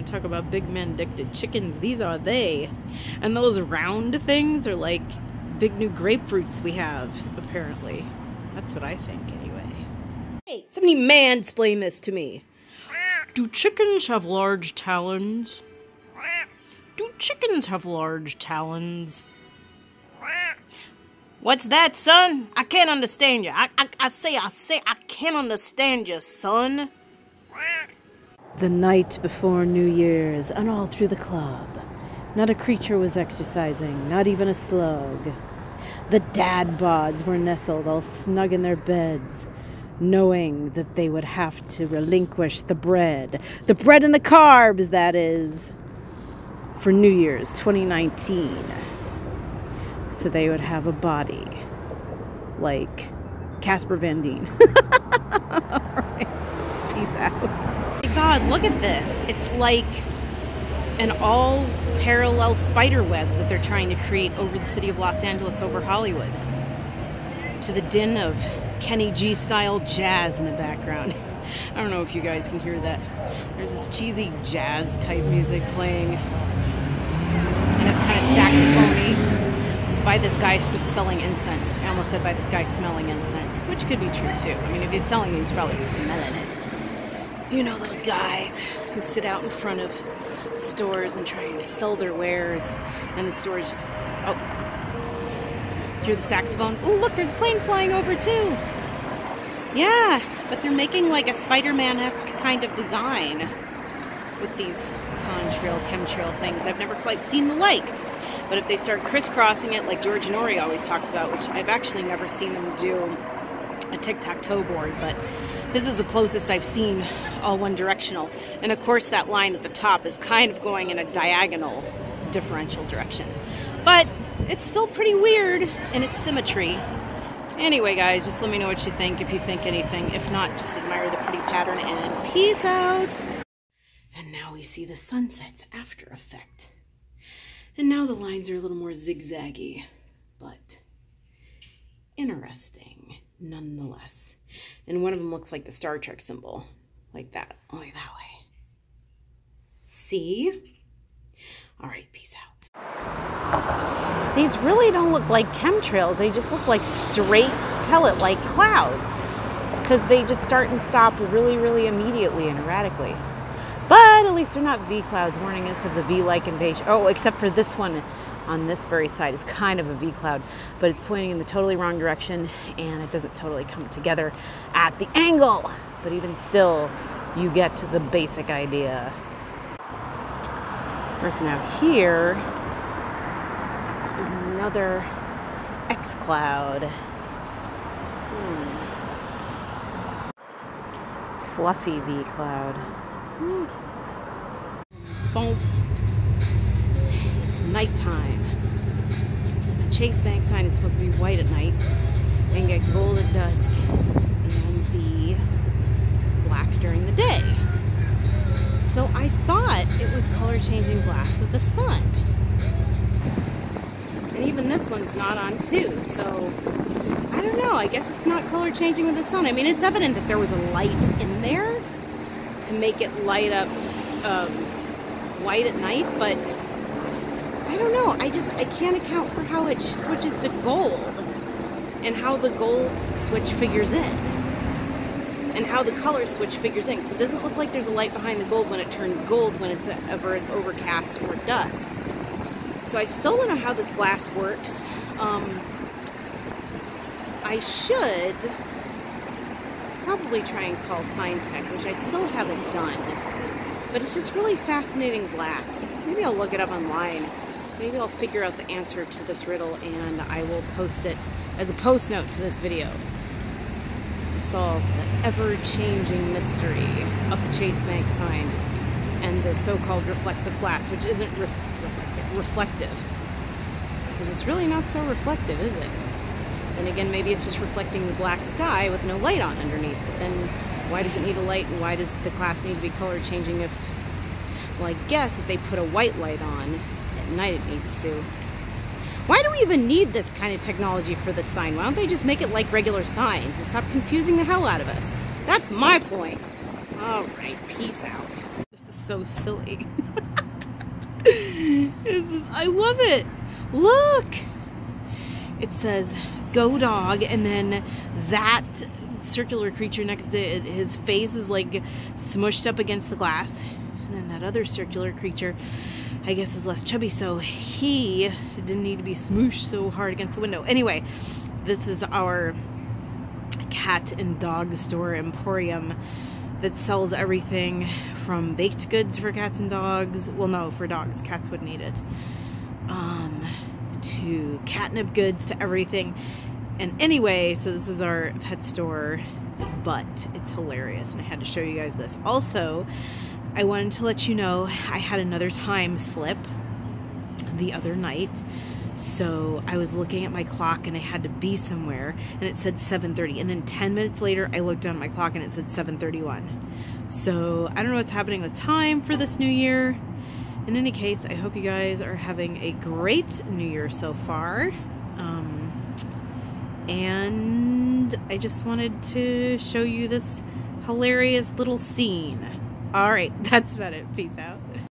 want to talk about big man addicted chickens? These are they. And those round things are like big new grapefruits we have, apparently. That's what I think, anyway. Hey, somebody mansplain this to me. Do chickens have large talons? Do chickens have large talons? What's that, son? I can't understand you. I, I, I say, I say, I can't understand you, son. The night before New Year's, and all through the club, not a creature was exercising, not even a slug. The dad bods were nestled all snug in their beds, knowing that they would have to relinquish the bread, the bread and the carbs, that is, for New Year's 2019. So they would have a body like Casper Van Dien. God, look at this. It's like an all parallel spider web that they're trying to create over the city of Los Angeles, over Hollywood. To the din of Kenny G style jazz in the background. I don't know if you guys can hear that. There's this cheesy jazz type music playing, and it's kind of saxophony by this guy selling incense. I almost said by this guy smelling incense, which could be true too. I mean, if he's selling it, he's probably smelling it. You know those guys who sit out in front of stores and try to sell their wares, and the stores just, oh, hear the saxophone? Oh, look, there's a plane flying over too. Yeah, but they're making like a Spider-Man-esque kind of design with these contrail, chemtrail things. I've never quite seen the like. But if they start crisscrossing it like George Noory always talks about, which I've actually never seen them do a tic-tac-toe board, but this is the closest I've seen all one directional. And of course that line at the top is kind of going in a diagonal differential direction. But it's still pretty weird in its symmetry. Anyway, guys, just let me know what you think, if you think anything. If not, just admire the pretty pattern and peace out. And now we see the sunset's after effect. And now the lines are a little more zigzaggy, but interesting nonetheless. And one of them looks like the Star Trek symbol, like that, only that way. See? All right, peace out. These really don't look like chemtrails. They just look like straight pellet-like clouds because they just start and stop really, really immediately and erratically. But at least they're not V clouds warning us of the V-like invasion. Oh, except for this one on this very side is kind of a V cloud, but it's pointing in the totally wrong direction and it doesn't totally come together at the angle. But even still, you get the basic idea. First now here is another X cloud. Hmm. Fluffy V cloud. Boom. It's nighttime. The Chase Bank sign is supposed to be white at night and get gold at dusk and be black during the day. So I thought it was color changing glass with the sun. And even this one's not on too, so I don't know. I guess it's not color changing with the sun. I mean, it's evident that there was a light in there to make it light up um, white at night, but I don't know. I just, I can't account for how it switches to gold and how the gold switch figures in and how the color switch figures in because it doesn't look like there's a light behind the gold when it turns gold when it's ever it's overcast or dusk. So I still don't know how this glass works. Um, I should probably try and call Signtech, which I still haven't done. But it's just really fascinating glass. Maybe I'll look it up online. Maybe I'll figure out the answer to this riddle and I will post it as a post note to this video to solve the ever-changing mystery of the Chase Bank sign and the so-called reflexive glass, which isn't ref reflexive, reflective. Because it's really not so reflective, is it? Then again, maybe it's just reflecting the black sky with no light on underneath. But then why does it need a light and why does the glass need to be color changing if, well, I guess if they put a white light on, at night it needs to. Why do we even need this kind of technology for this sign? Why don't they just make it like regular signs and stop confusing the hell out of us? That's my point. All right, peace out. This is so silly. is, I love it. Look! It says, go dog, and then that circular creature next to it, his face is like smushed up against the glass. And then that other circular creature, I guess is less chubby, so he didn't need to be smooshed so hard against the window. Anyway, this is our cat and dog store emporium that sells everything from baked goods for cats and dogs. Well, no, for dogs. Cats would need it. Um, to catnip goods to everything. And anyway, so this is our pet store, but it's hilarious and I had to show you guys this. Also, I wanted to let you know I had another time slip the other night. So I was looking at my clock and I had to be somewhere and it said 7.30 and then 10 minutes later I looked down at my clock and it said 7.31. So I don't know what's happening with time for this new year. In any case, I hope you guys are having a great new year so far. Um, and I just wanted to show you this hilarious little scene. All right, that's about it. Peace out.